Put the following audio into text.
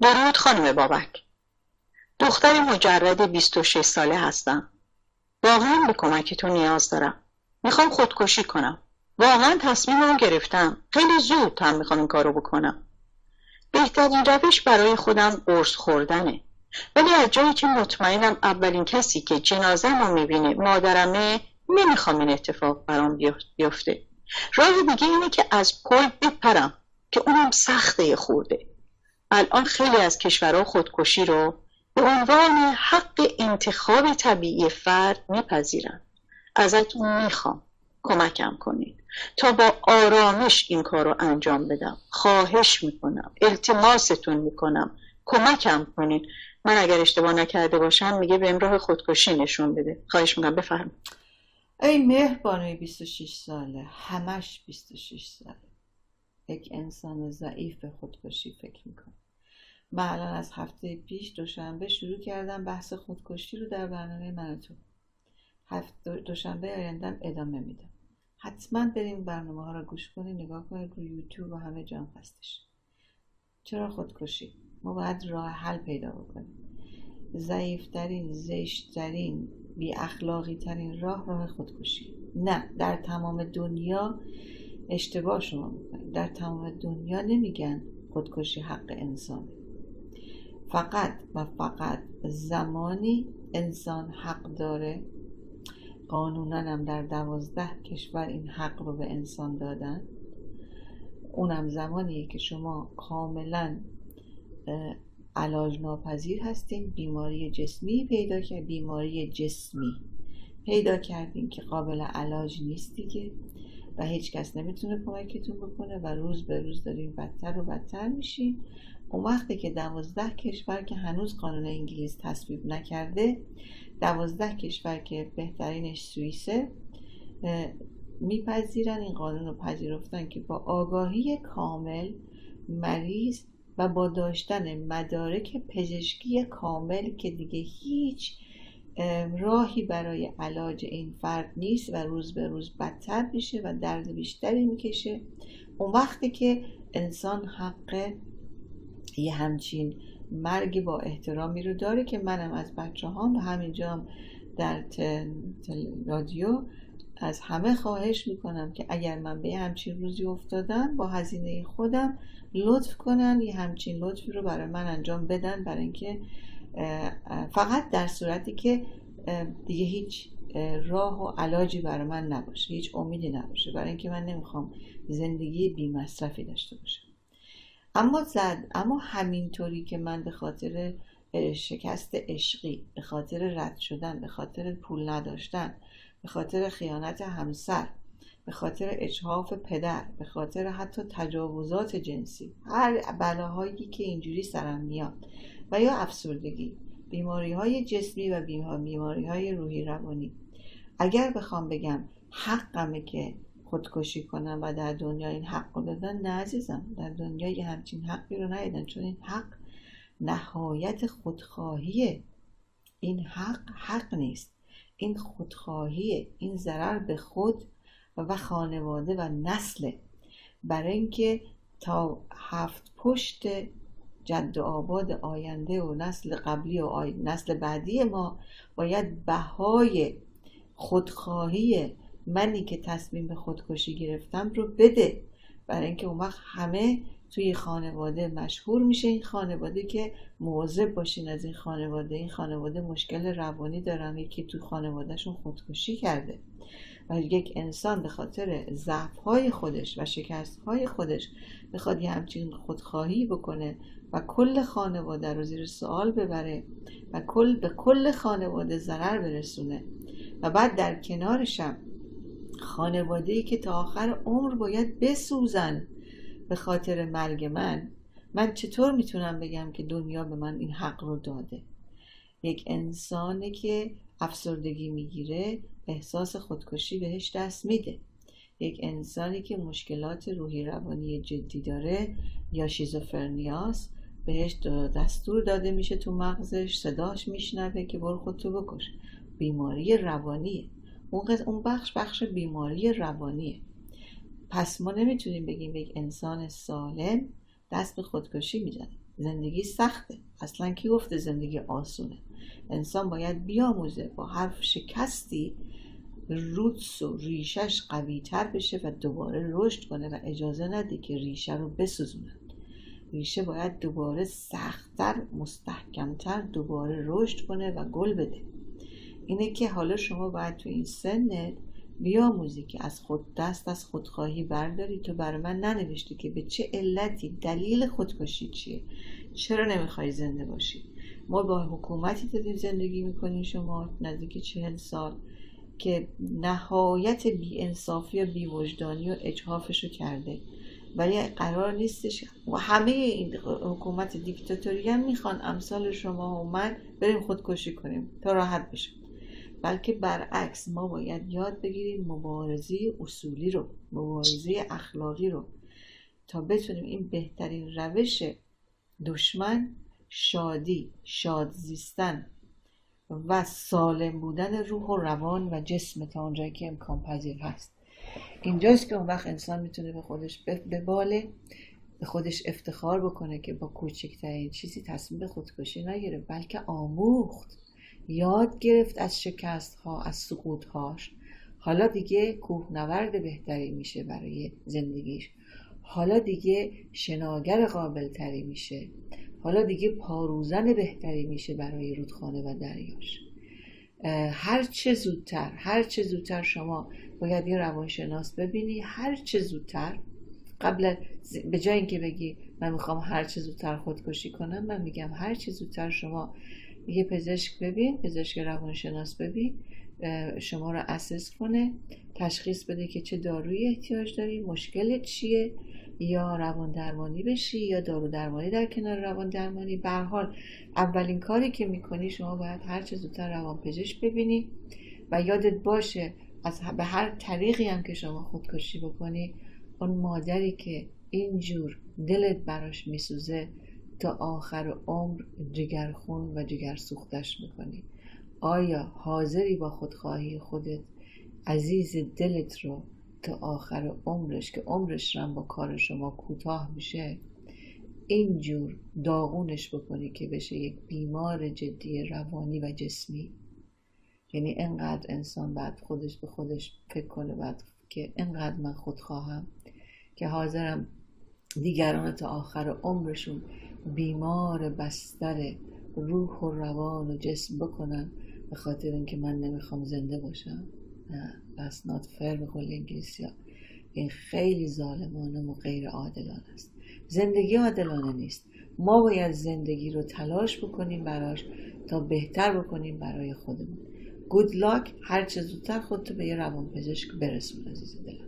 درود خانم بابک. دختر مجرد 26 ساله هستم. واقعا به کمکتون نیاز دارم. می‌خوام خودکشی کنم. واقعا تصمیمم گرفتم. خیلی زود هم می‌خوام این کارو بکنم. بهترین روش برای خودم قرص خوردنه. ولی از جایی که مطمئنم اولین کسی که جنازه رو می‌بینه مادرمه نمی‌خوام این اتفاق برام بیفته. راه دیگه اینه که از پل بپرم که اونم سخته خورده. الان خیلی از کشورها خودکشی رو به عنوان حق انتخاب طبیعی فرد میپذیرن. ازتون می‌خوام کمکم کنید تا با آرامش این کار رو انجام بدم. خواهش می‌کنم التماستون می‌کنم. کمکم کنید. من اگر اشتباه نکرده باشم میگه به امراه خودکشی نشون بده. خواهش می‌کنم بفرم ای مهربانوی 26 ساله. همش 26 ساله. یک انسان ضعیف به خودکشی فکر می‌کنه. من الان از هفته پیش دوشنبه شروع کردم بحث خودکشی رو در برنامه من تو. دوشنبه آیندم ادامه میدم حتما بریم برنامه ها رو گوش کنید نگاه کنید روی یوتیوب و همه جان هستش. چرا خودکشی؟ ما باید راه حل پیدا بکنیم. ضعیفترین زشتترین بی اخلاقی ترین راه راه خودکشی. نه در تمام دنیا اشتباه شما می‌کنید. در تمام دنیا نمیگن خودکشی حق انسانه فقط و فقط زمانی انسان حق داره. قانونا هم در دوازده کشور این حق رو به انسان دادن. اونم زمانیه که شما کاملا علاج ناپذیر هستین. بیماری جسمی پیدا کرد بیماری جسمی پیدا کردین که قابل علاج نیست دیگه. و هیچ کس نمی‌تونه کمکتون بکنه و روز به روز دارین بدتر و بدتر میشین. اون وقتی که دوازده کشور که هنوز قانون انگلیس تصویب نکرده دوازده کشور که بهترینش سوئیسه میپذیرن این قانون رو پذیرفتن که با آگاهی کامل مریض و با داشتن مدارک پزشکی کامل که دیگه هیچ راهی برای علاج این فرد نیست و روز به روز بدتر میشه و درد بیشتری می‌کشه. اون وقتی که انسان حق یه همچین مرگ با احترامی رو داره که منم از بچه هم و همینجا هم در رادیو از همه خواهش می‌کنم که اگر من به همچین روزی افتادم با هزینه خودم لطف کنن یه همچین لطفی رو برای من انجام بدن برای اینکه فقط در صورتی که دیگه هیچ راه و علاجی برای من نباشه هیچ امیدی نباشه. برای اینکه من نمی‌خوام زندگی بی مصرفی داشته باشم. اما زد اما همینطوری که من به خاطر شکست عشقی به خاطر رد شدن به خاطر پول نداشتن به خاطر خیانت همسر به خاطر اجهاف پدر به خاطر حتی تجاوزات جنسی هر بلاهایی که اینجوری سرم میاد. و یا افسردگی بیماری های جسمی و بیماری های روحی روانی. اگر بخوام بگم حقمه که خودکشی کنم و در دنیا این حق رو دادن نه عزیزم. در دنیا یه همچین حقی رو ندیدن چون این حق نهایت خودخواهیه. این حق حق نیست. این خودخواهیه. این ضرر به خود و خانواده و نسل برای اینکه تا هفت پشت جد و آباد آینده و نسل قبلی و نسل بعدی ما باید بهای خودخواهی منی که تصمیم به خودکشی گرفتم رو بده. برای اینکه اون وقت همه توی خانواده مشهور میشه. این خانواده که مواظب باشین از این خانواده. این خانواده مشکل روانی دارن. یکی تو خانوادهشون خودکشی کرده. و یک انسان به خاطر ضعف خودش و شکست های خودش بخواد یه همچین خودخواهی بکنه و کل خانواده رو زیر سوال ببره و کل به کل خانواده ضرر برسونه. و بعد در کنارشم خانواده ای که تا آخر عمر باید بسوزن. به خاطر مرگ من من چطور می‌تونم بگم که دنیا به من این حق رو داده؟ یک انسانی که افسردگی می‌گیره احساس خودکشی بهش دست میده. یک انسانی که مشکلات روحی روانی جدی داره یا شیزوفرنیاس بهش دستور داده میشه تو مغزش صداش میشنوه که برو خودتو بکش. بیماری روانیه. اون بخش بخش بیماری روانیه. پس ما نمی‌تونیم بگیم یک انسان سالم دست به خودکشی می‌زنه زندگی سخته. اصلا کی گفته زندگی آسونه؟ انسان باید بیاموزه با حرف شکستی روتس و ریشش قوی تر بشه و دوباره رشد کنه و اجازه نده که ریشه رو بسوزونه. ریشه باید دوباره سختتر مستحکمتر دوباره رشد کنه و گل بده. اینه که حالا شما باید تو این سنت بیاموزی که از خود دست از خودخواهی برداری. تو برای من ننوشتی که به چه علتی دلیل خودکشی چیه. چرا نمی‌خوای زنده باشی؟ ما با حکومتی داریم زندگی می‌کنیم شما نزدیک چهل سال که نهایت بی انصافی و بی وجدانی و اجحافش رو کرده. ولی قرار نیستش و همه این حکومت دیکتاتوری هم می‌خوان امثال شما و من بریم خودکشی کنیم تا راحت بشیم بلکه برعکس ما باید یاد بگیریم مبارزه اصولی رو مبارزه اخلاقی رو. تا بتونیم این بهترین روش دشمن شادی شاد زیستن و سالم بودن روح و روان و جسم تا اونجایی که امکان پذیر هست. اینجاست که اون وقت انسان می‌تونه به خودش بباله به خودش افتخار بکنه که با کوچکترین چیزی تصمیم به خودکشی نگیره بلکه آموخت. یاد گرفت از شکست ها از سقوط هاش حالا دیگه کوهنورد بهتری میشه برای زندگیش. حالا دیگه شناگر قابل تری میشه. حالا دیگه پاروزن بهتری میشه برای رودخانه و دریاش. هر چه زودتر هر چه زودتر شما باید یه روانشناس ببینی هر چه زودتر. قبل به جای اینکه بگی من می‌خوام هر چه زودتر خودکشی کنم من میگم هر چه زودتر شما یه پزشک ببین پزشک روانشناس ببین شما رو اسس کنه تشخیص بده که چه دارویی احتیاج داری مشکل چیه یا روان درمانی بشی یا دارو درمانی در کنار روان درمانی. به حال اولین کاری که می‌کنی شما باید هر چه زودتر روان پزشک ببینی و یادت باشه از به هر طریقی هم که شما خودکشی بکنی اون مادری که اینجور دلت براش میسوزه تا آخر عمر جگرخون و جگر سوختش می‌کنی. آیا حاضری با خودخواهی خودت؟ عزیز دلت رو تا آخر عمرش که عمرش رو با کار شما کوتاه میشه اینجور داغونش بکنی که بشه یک بیمار جدی روانی و جسمی. یعنی انقدر انسان بعد خودش به خودش فکر کنه بعد که انقدر من خود خواهم که حاضرم دیگران تا آخر عمرشون بیمار بستر روح و روان و جسم بکنن به خاطر اینکه من نمی‌خوام زنده باشم. نه that's not fair به قول انگلیسی ها. این خیلی ظالمانه و غیر عادلانه است. زندگی عادلانه نیست. ما باید زندگی رو تلاش بکنیم براش تا بهتر بکنیم برای خودمون. گود لاک هر چه زودتر خودتو به یه روان پزشک برسون عزیز دلم.